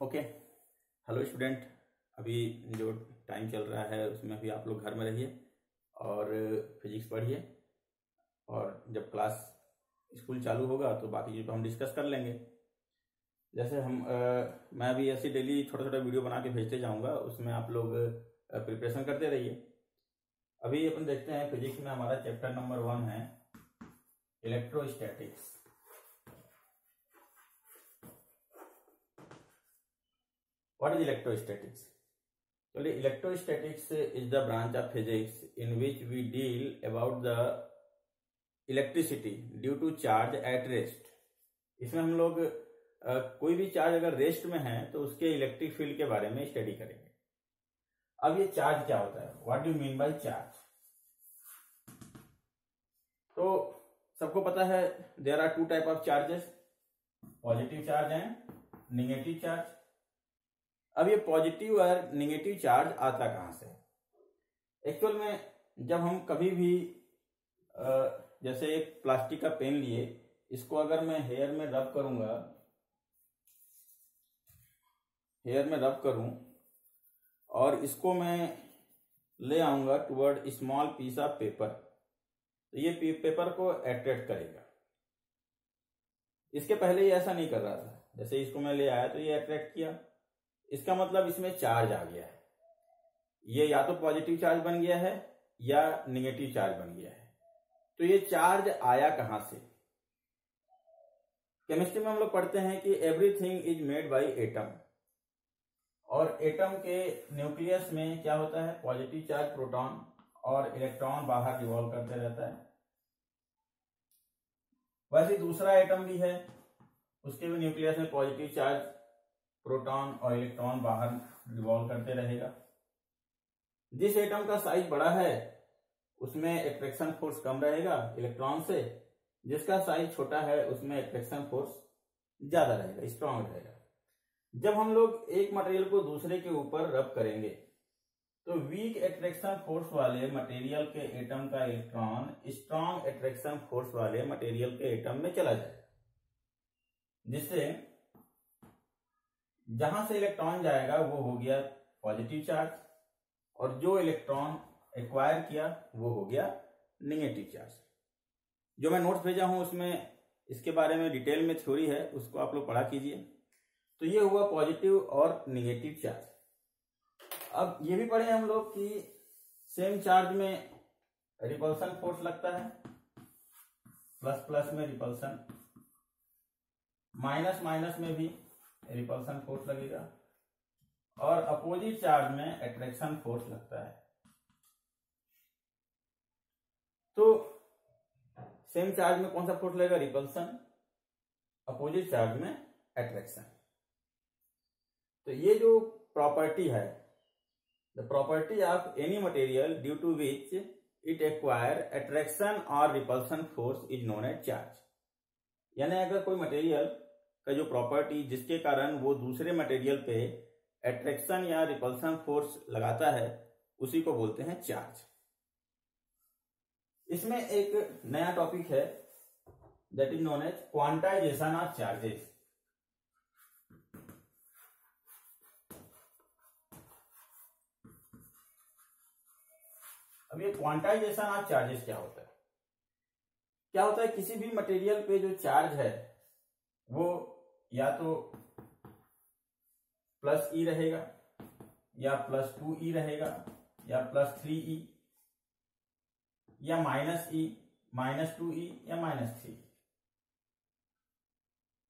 Okay. Hello student अभी जो time चल रहा है उसमें अभी आप लोग घर में रहिए और फिजिक्स पढ़िए और जब क्लास स्कूल चालू होगा तो बाकी चीज़ हम डिस्कस कर लेंगे। जैसे हम आ, मैं अभी ऐसे डेली छोटा छोटा वीडियो बना के भेजते जाऊँगा उसमें आप लोग प्रिपरेशन करते रहिए। अभी अपन देखते हैं फिजिक्स में हमारा चैप्टर नंबर वन है इलेक्ट्रोस्टैटिक्स। वॉट इज़ इलेक्ट्रोस्टेटिक्स चलिए electrostatics is the branch of physics in which we deal about the electricity due to charge at rest इसमें हम लोग कोई भी चार्ज अगर रेस्ट में है तो उसके इलेक्ट्रिक फ़ील्ड के बारे में स्टडी करेंगे। अब ये चार्ज क्या होता है? What do mean by charge तो सबको पता है there are two type of charges positive charge है निगेटिव चार्ज अब ये पॉजिटिव और निगेटिव चार्ज आता कहाँ से? एक्चुअल में जब हम कभी भी जैसे एक प्लास्टिक का पेन लिए, इसको अगर मैं हेयर में रब करूँगा हेयर में रब करूँ, और इसको मैं ले आऊँगा toward small piece of paper तो ये पेपर को अट्रैक्ट करेगा। इसके पहले ये ऐसा नहीं कर रहा था। जैसे इसको मैं ले आया तो ये अट्रैक्ट किया। इसका मतलब इसमें चार्ज आ गया है। ये या तो पॉजिटिव चार्ज बन गया है, या निगेटिव चार्ज बन गया है। तो ये चार्ज आया कहाँ से? केमिस्ट्री में हम लोग पढ़ते हैं कि everything is made by atom और एटम के न्यूक्लियस में क्या होता है? पॉजिटिव चार्ज प्रोटॉन और इलेक्ट्रॉन बाहर रिवॉल्व करते रहता है। वैसे दूसरा एटम भी है, उसके भी न्यूक्लियस में पॉजिटिव चार्ज प्रोटॉन और इलेक्ट्रॉन बाहर रिवॉल्व करते रहेगा। जिस एटम का साइज़ बड़ा है, उसमें एट्रैक्शन फोर्स कम रहेगा इलेक्ट्रॉन से। जिसका साइज़ छोटा है, उसमें एट्रैक्शन फोर्स ज़्यादा रहेगा स्ट्रांग रहेगा। जब हम लोग एक मटेरियल को दूसरे के ऊपर रब करेंगे तो वीक एट्रैक्शन फोर्स वाले मटेरियल के एटम का इलेक्ट्रॉन स्ट्रांग एट्रैक्शन फोर्स वाले मटेरियल के एटम में चला जाएगा। जिससे जहाँ से इलेक्ट्रॉन जाएगा वो हो गया पॉजिटिव चार्ज, और जो इलेक्ट्रॉन एक्वायर किया वो हो गया निगेटिव चार्ज जो मैं नोट्स भेजा हूँ उसमें, इसके बारे में डिटेल में थ्योरी है, उसको आप लोग पढ़ा कीजिए। तो ये हुआ पॉजिटिव और निगेटिव चार्ज अब ये भी पढ़े हम लोग कि सेम चार्ज में रिपल्सन फोर्स लगता है प्लस प्लस में रिपल्सन माइनस माइनस में भी रिपल्सन फोर्स लगेगा। और अपोजिट चार्ज में अट्रैक्शन फोर्स लगता है। तो सेम चार्ज में कौन सा फोर्स लगेगा? रिपल्सन अपोजिट चार्ज में अट्रैक्शन तो ये जो प्रॉपर्टी है the property of any material due to which it acquire attraction और repulsion force is known as charge यानी अगर कोई मटेरियल का जो प्रॉपर्टी जिसके कारण वो दूसरे मटेरियल पे एट्रैक्शन या रिपल्सन फोर्स लगाता है, उसी को बोलते हैं चार्ज इसमें एक नया टॉपिक है that is known as quantization of charges अब ये क्वांटाइजेशन ऑफ़ चार्जेस क्या होता है? क्या होता है? किसी भी मटेरियल पे जो चार्ज है वो या तो प्लस ई रहेगा, या प्लस टू ई रहेगा, या प्लस थ्री ई या minus e minus two e या माइनस थ्री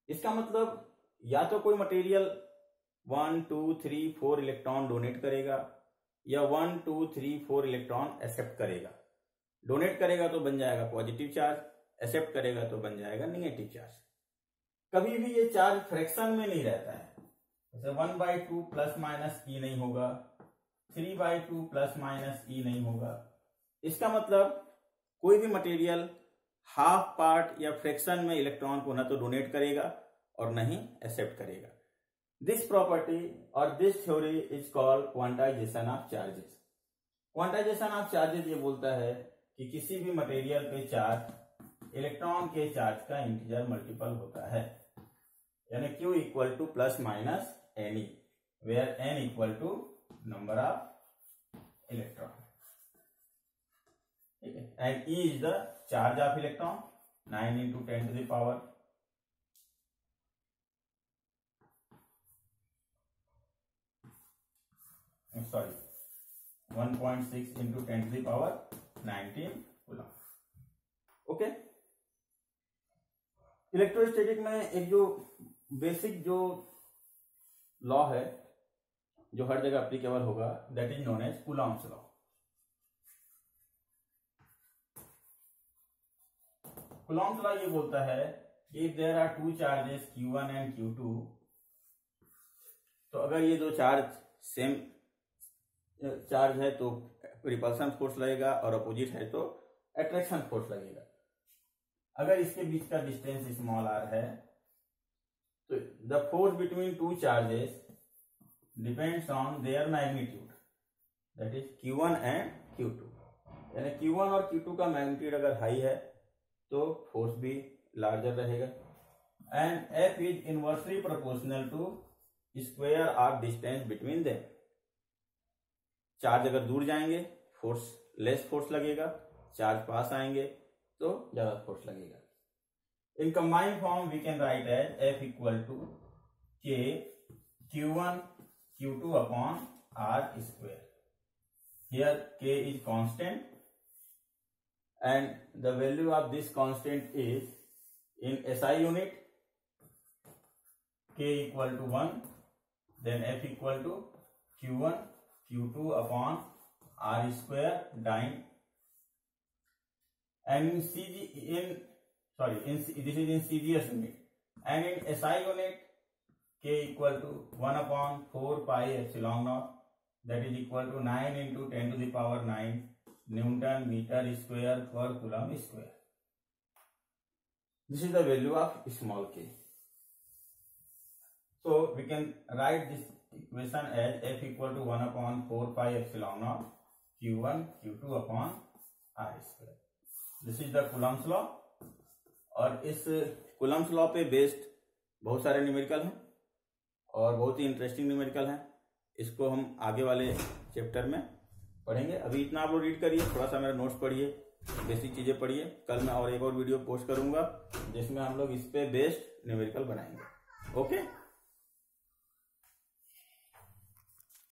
इसका मतलब या तो कोई material one two three four electron donate करेगा, या one two three four electron accept करेगा। डोनेट करेगा तो बन जाएगा पॉजिटिव चार्ज एक्सेप्ट करेगा तो बन जाएगा निगेटिव चार्ज कभी भी ये चार्ज फ्रैक्शन में नहीं रहता है। जैसे one by two plus minus e नहीं होगा, three by two plus minus e नहीं होगा। इसका मतलब कोई भी मटेरियल हाफ़ पार्ट या फ्रैक्शन में इलेक्ट्रॉन को न तो डोनेट करेगा और न ही एक्सेप्ट करेगा। दिस प्रॉपर्टी और this theory is called quantization of charges quantization of charges ये बोलता है कि किसी भी मटेरियल पे चार्ज, इलेक्ट्रॉन के चार्ज का इंटीजर मल्टीपल होता है। यानी Q equal to plus minus n e where n equal to number of electron ठीक है? And e is the charge of electron nine into ten to the power sorry 1.6 point six into ten three power nineteen coulomb okay electrostatic में एक जो basic जो law है, जो हर जगह applicable होगा that is known as coulomb's law coulomb's law ये बोलता है कि there are two charges Q1 and Q two तो अगर ये दो चार्ज सेम चार्ज है तो रिपल्सन फोर्स लगेगा और अपोजिट है तो अट्रैक्शन फोर्स लगेगा। अगर इसके बीच का डिस्टेंस स्मॉल आर है तो the force between two charges depends on their magnitude that is Q one and Q two यानी क्यू वन और क्यू टू का मैग्नीट्यूड अगर हाई है तो फोर्स भी लार्जर रहेगा। And F is inversely proportional to square of distance between them charge अगर दूर जाएँगे फोर्स लेस फोर्स लगेगा। चार्ज पास आएँगे तो ज़्यादा फोर्स लगेगा। In combined form, we can write as F equal to K Q1 Q2 upon R square. Here K is constant and the value of this constant is in SI unit K equal to 1 then F equal to Q1 Q2 upon R square dime and in sorry in this is in cgs unit and in si unit k equal to 1 upon 4 pi epsilon naught that is equal to 9 into 10 to the power 9 newton meter square per coulomb square this is the value of small k so we can write this equation as f equal to 1 upon 4 pi epsilon naught q1 q2 upon r square this is the coulombs law और इस coulombs law पे based बहुत सारे numerical हैं और बहुत ही interesting numerical हैं। इसको हम आगे वाले चैप्टर में पढ़ेंगे। अभी इतना आप लोग रीड करिए, थोड़ा सा मेरा नोट्स पढ़िए बेसिक चीज़ें पढ़िए। कल मैं और एक और वीडियो पोस्ट करूँगा, जिसमें हम लोग इस पे बेस्ड न्यूमेरिकल बनाएँगे। ओके